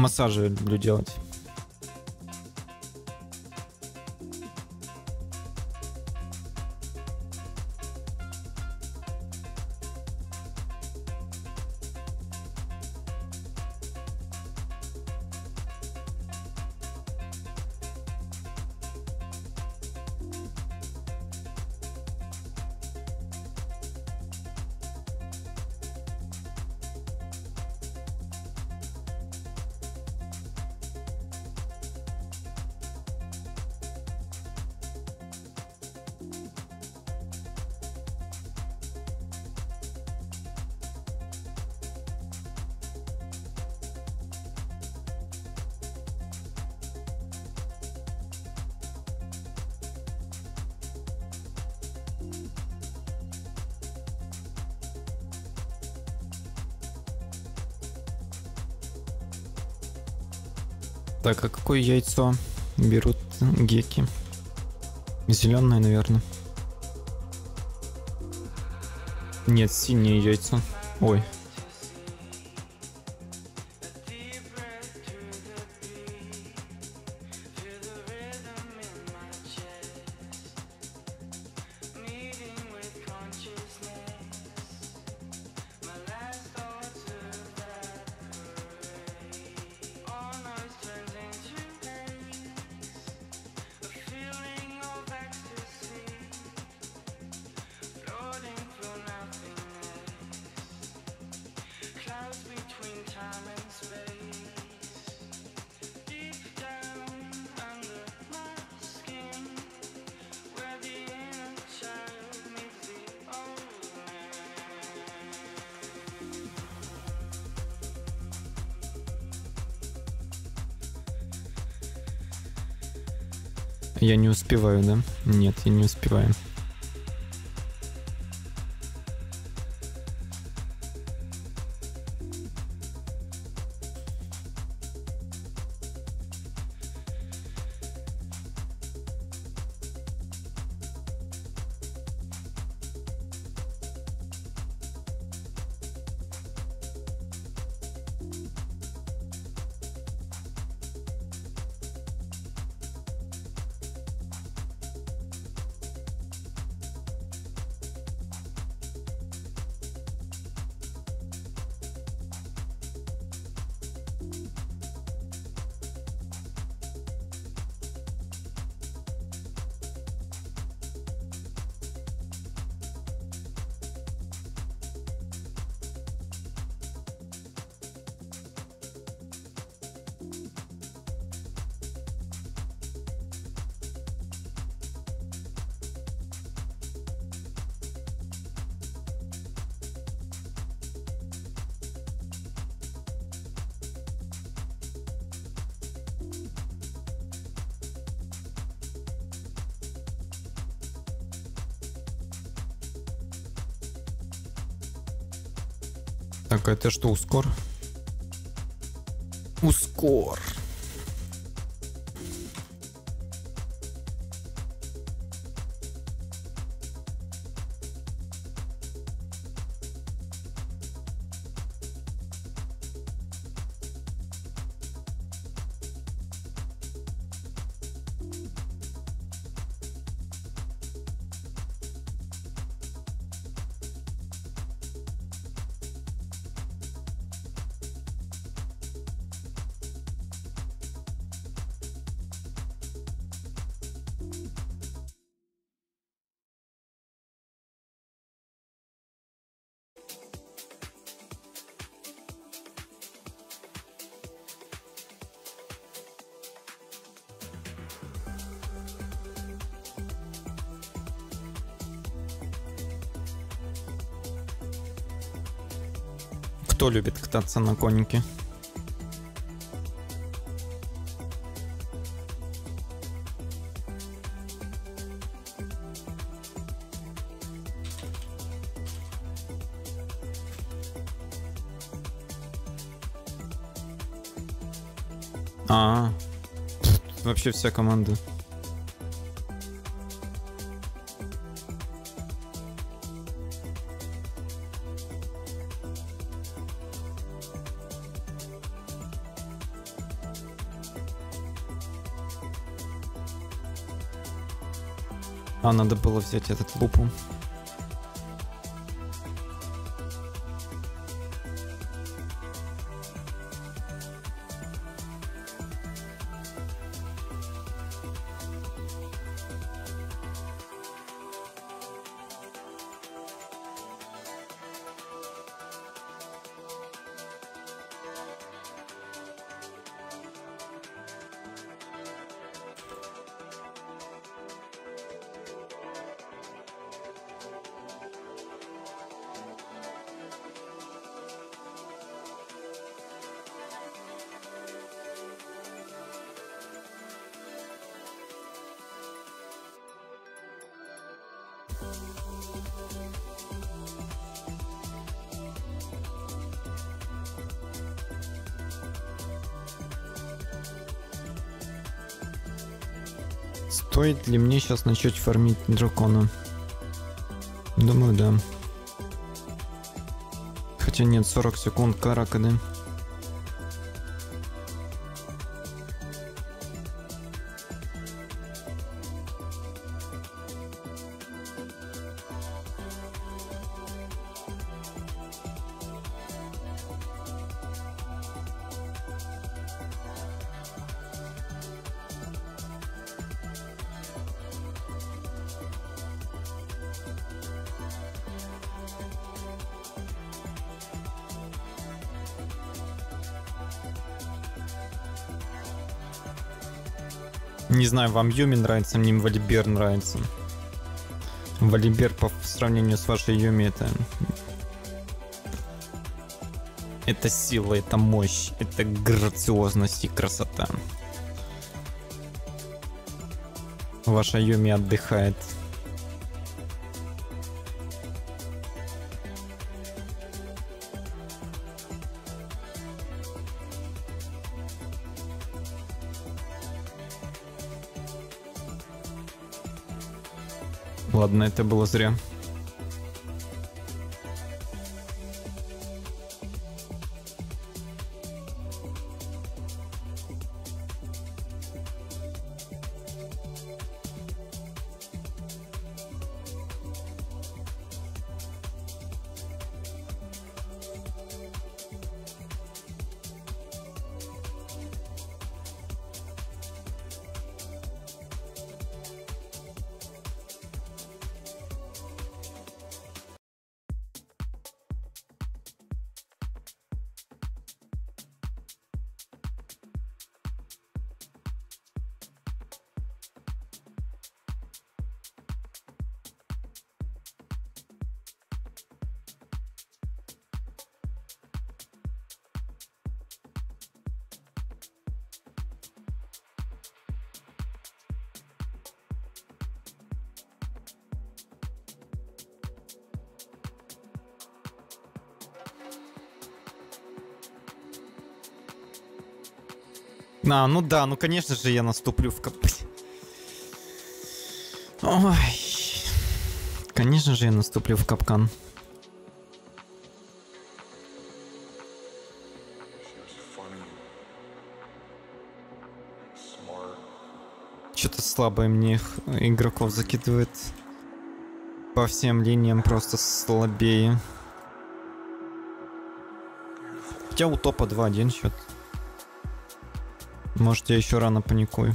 Массажи люблю делать. Какое яйцо берут геки? Зеленое, наверное. Нет, синее яйцо. Ой. Успеваю, да? Нет, я не успеваю. Так, это что, ускор? Ускор. Кто любит кататься на конике? А, вообще вся команда. Надо было взять этот лупу. Стоит ли мне сейчас начать фармить дракона? Думаю, да. Хотя нет, 40 секунд каракады. Не знаю, вам Юми нравится, мне Валибер нравится. Валибер по сравнению с вашей Юми это... Это сила, это мощь, это грациозность и красота. Ваша Юми отдыхает. Ладно, это было зря. А, ну да, ну конечно же я наступлю в кап... Ой. Конечно же я наступлю в капкан. Что-то слабое мне игроков закидывает. По всем линиям просто слабее. Хотя у топа 2-1 счет. Может, я еще рано паникую.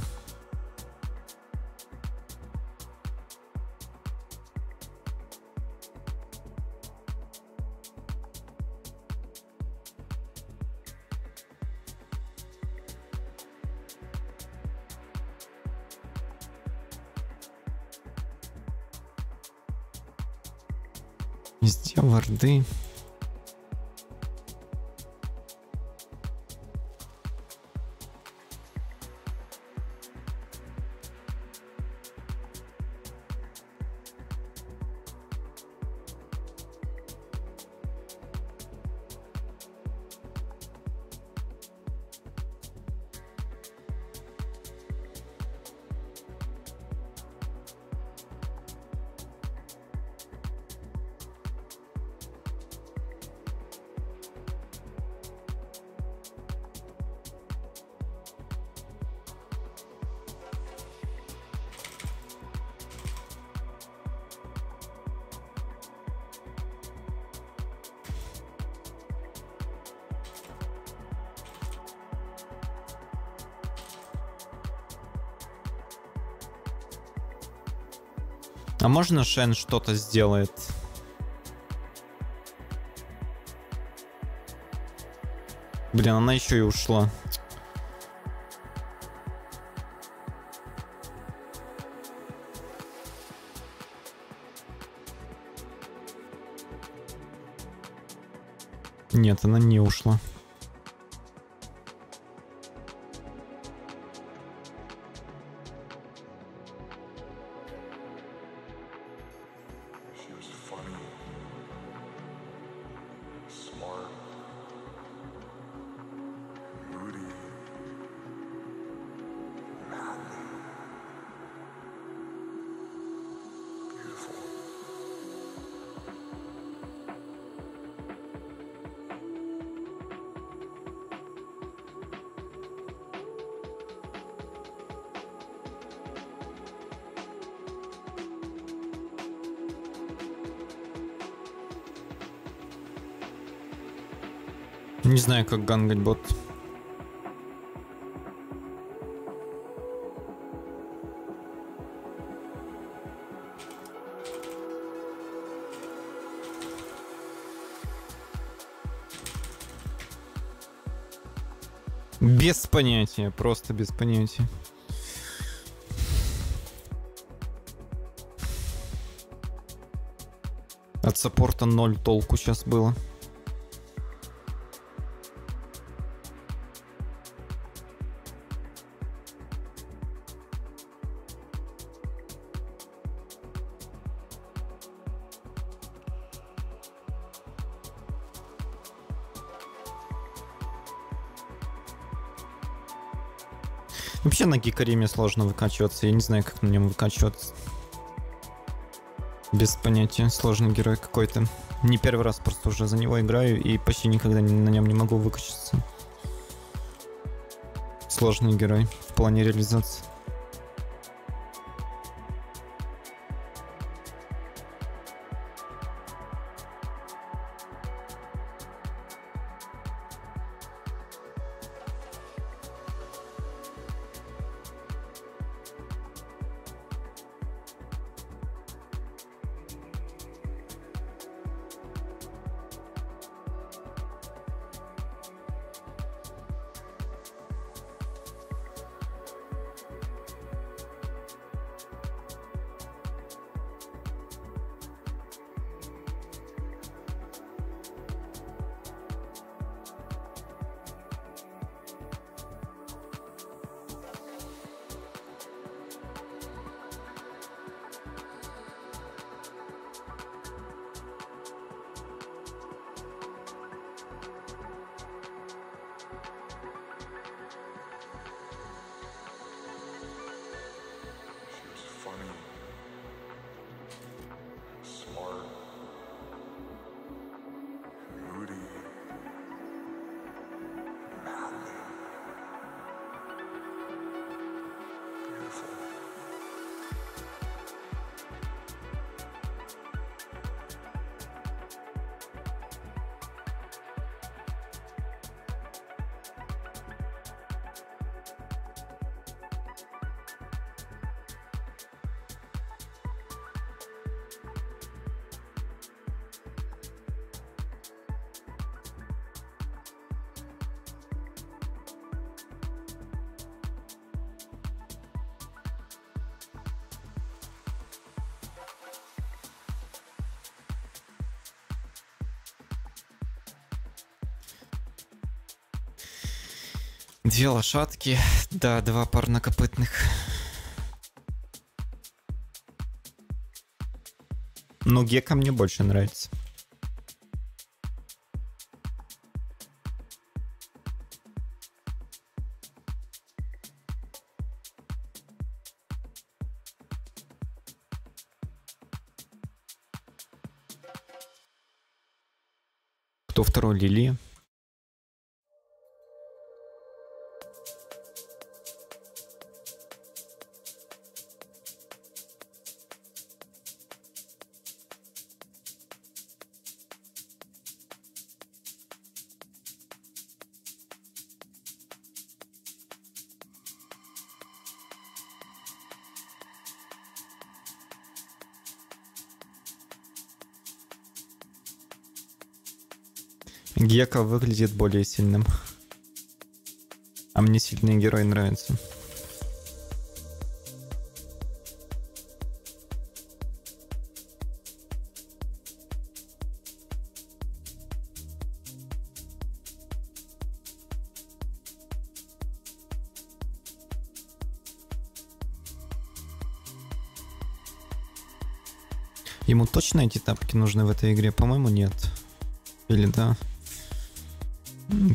Везде варды. А можно Шен что-то сделает? Блин, она еще и ушла. Нет, она не ушла. Не знаю, как гангать бот. Без понятия, просто без понятия. От саппорта ноль толку сейчас было. Вообще на Гикариме сложно выкачиваться. Я не знаю, как на нем выкачиваться. Без понятия. Сложный герой какой-то. Не первый раз просто уже за него играю и почти никогда ни- на нем не могу выкачаться. Сложный герой в плане реализации. Две лошадки, да, два парнокопытных. Ну, Гека мне больше нравится. Кто второй Лилия? Гека выглядит более сильным. А мне сильный герой нравится. Ему точно эти тапки нужны в этой игре? По-моему, нет. Или да?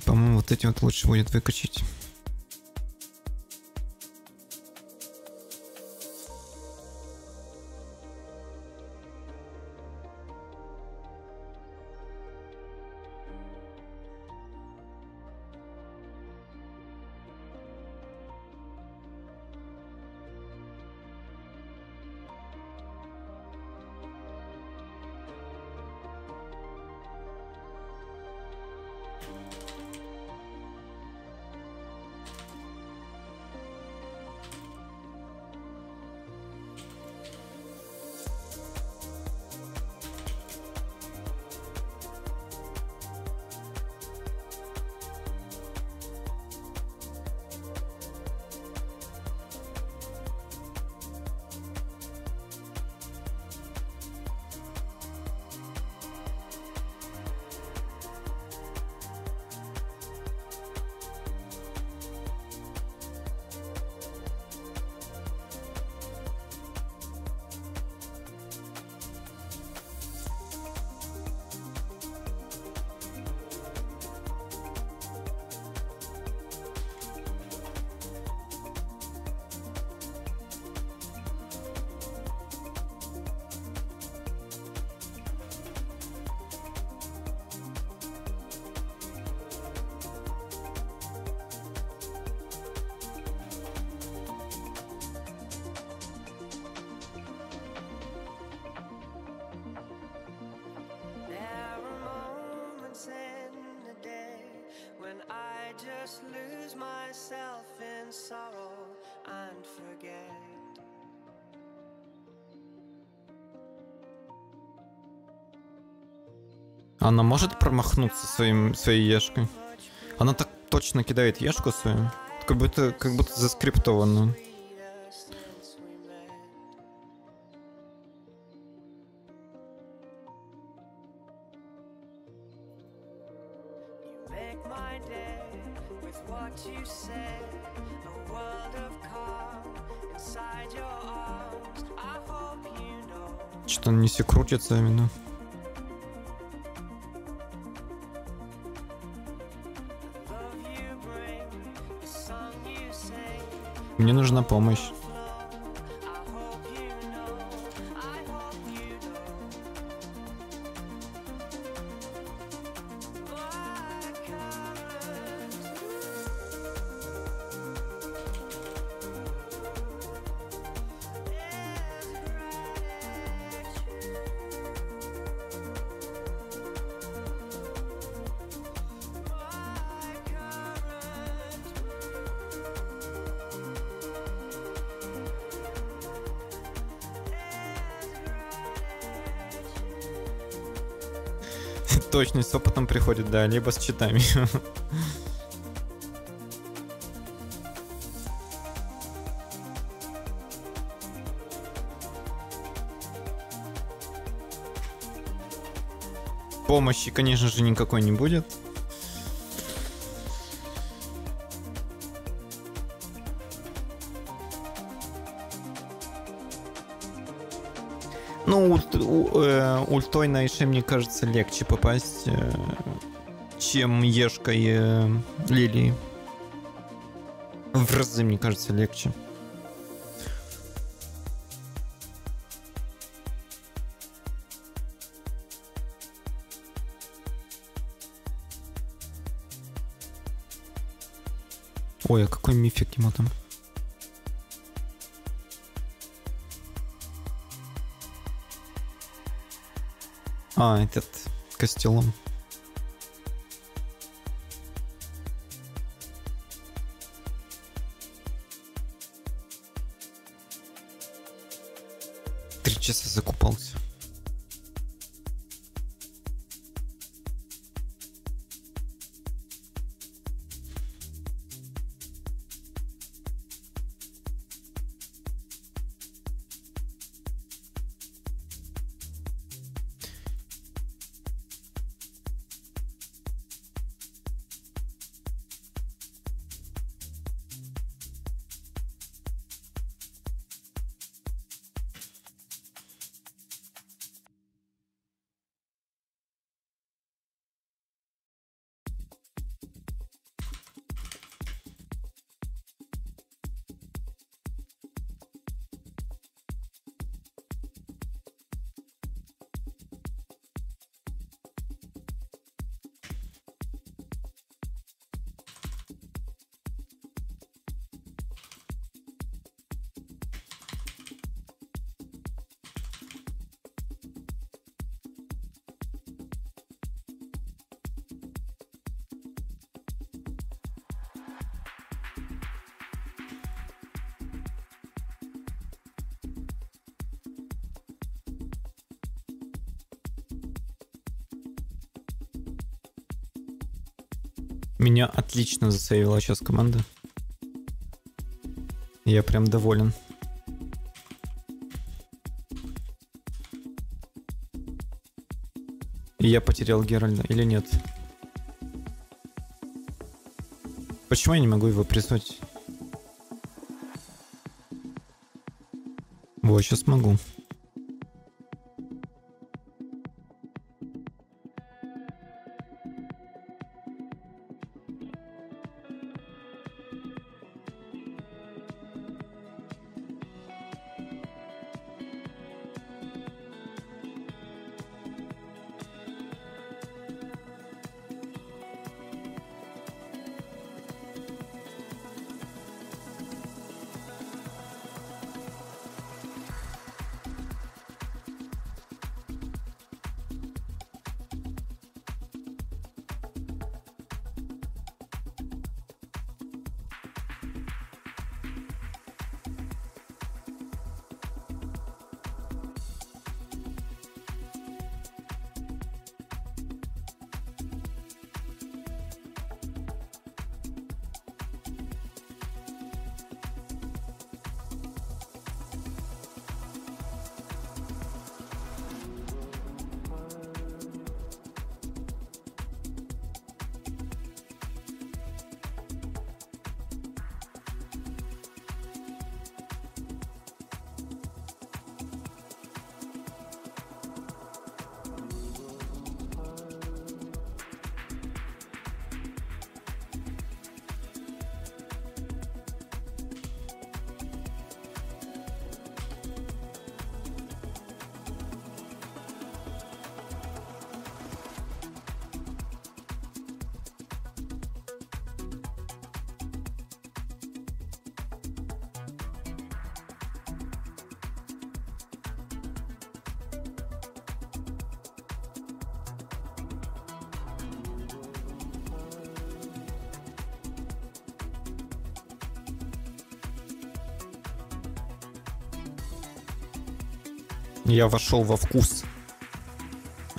По-моему, вот эти вот лучше будет выкачать. Forget. Она может промахнуться своим, своей ешкой? Она так точно кидает ешку свою? Как будто, как будто with what you say. A world of calm Что-то не все крутится именно. Мне нужна помощь. Приходит, да, либо с читами. Помощи, конечно же, никакой не будет. Ну, э, ультой на Ише, мне кажется, легче попасть, э, чем Ешкой э, Лилии. В разы, мне кажется, легче. Ой, а какой мифик ему там? А, этот костелом. Меня отлично засейвила сейчас команда. Я прям доволен. И я потерял Геральда или нет? Почему я не могу его призвать? Вот, сейчас могу. Я вошел во вкус.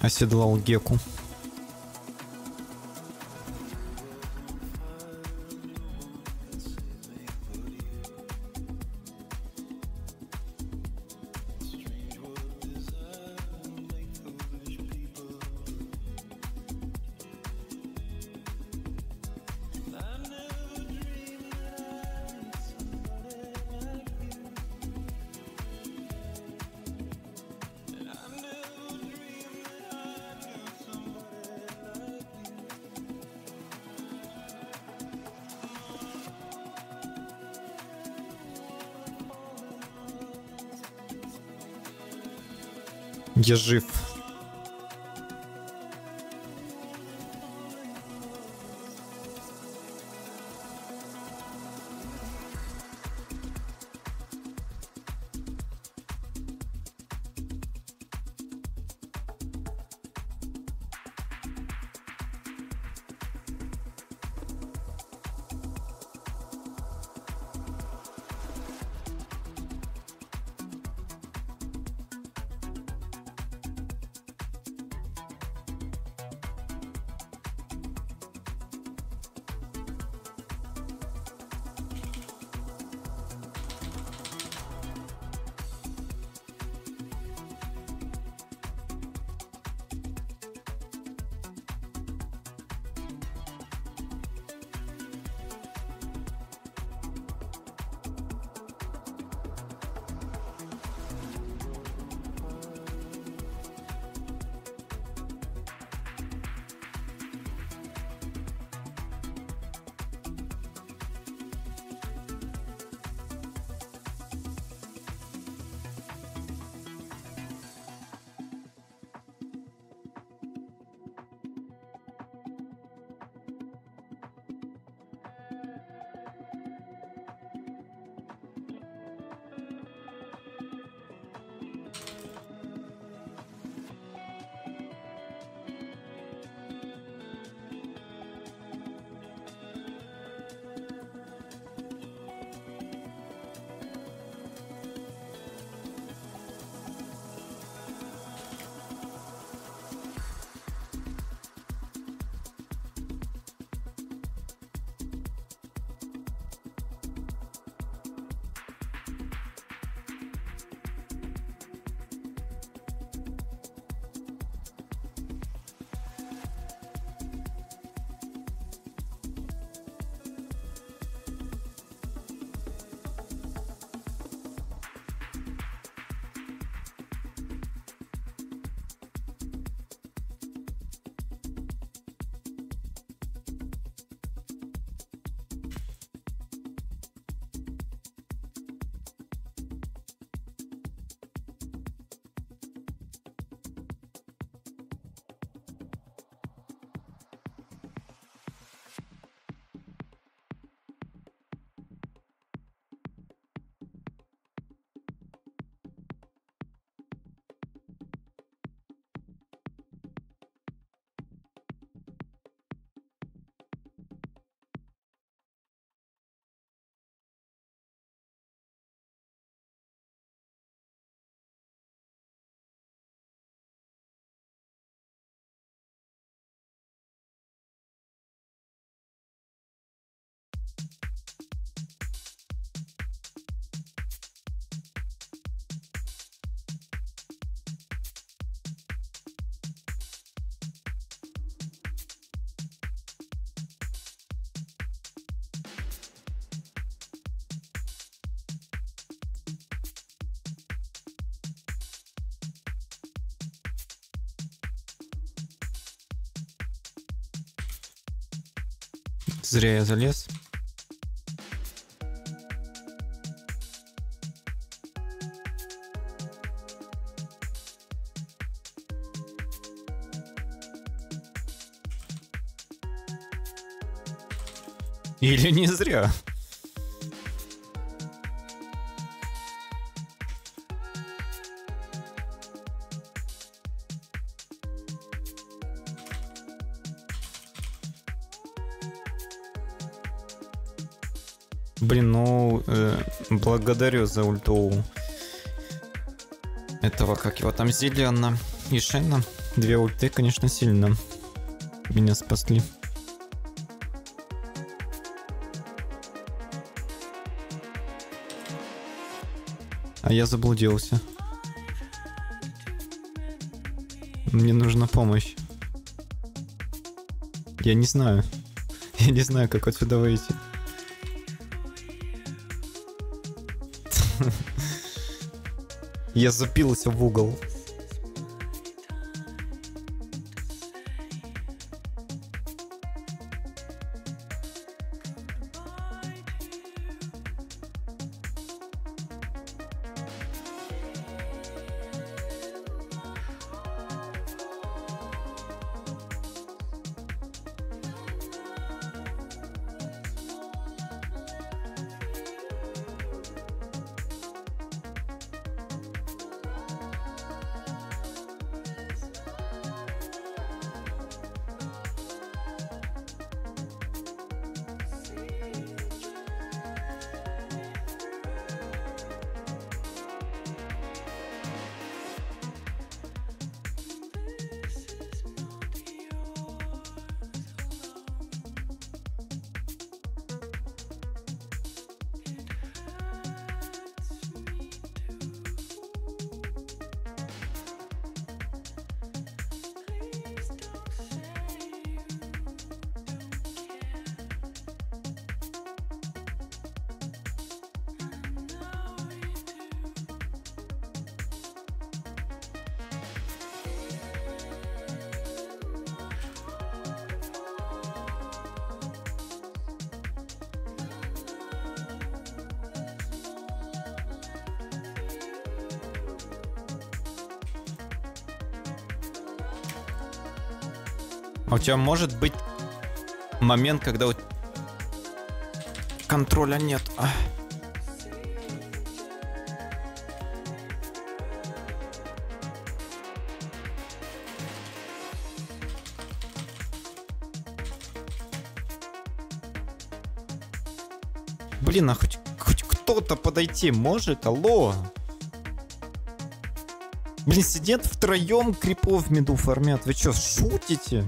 Оседлал Геку. Я жив. Зря я залез. Или не зря. Благодарю за ульту этого, как его там, Зиллиана и Шена. Две ульты, конечно, сильно меня спасли. А я заблудился. Мне нужна помощь. Я не знаю. Я не знаю, как отсюда выйти. Я запился в угол. А у тебя может быть момент, когда у... контроля нет. А. Блин, а хоть, хоть кто-то подойти может? Алло? Блин, сидят втроем крипов в меду фармят. Вы что, шутите?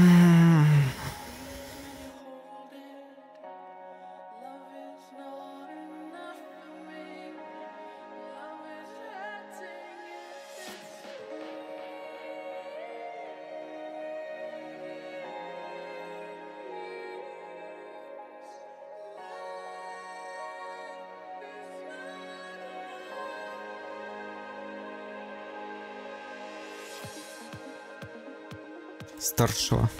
Ah. Старшего.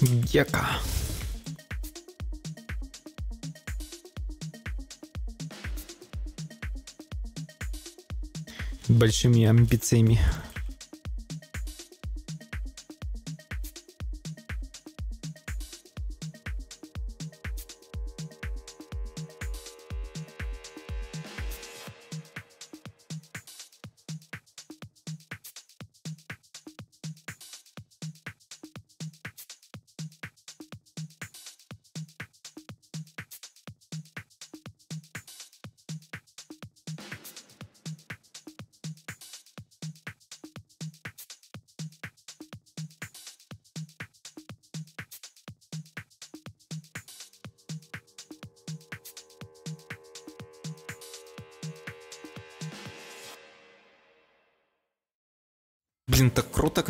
Гека. Большими амбициями.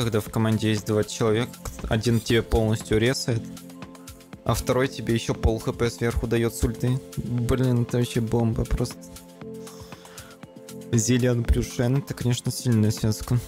Когда в команде есть два человека. Один тебе полностью ресает, а второй тебе еще пол хп сверху дает с ульты. Блин, это вообще бомба просто. Зелиан плюс Шен, это, конечно, сильная связка.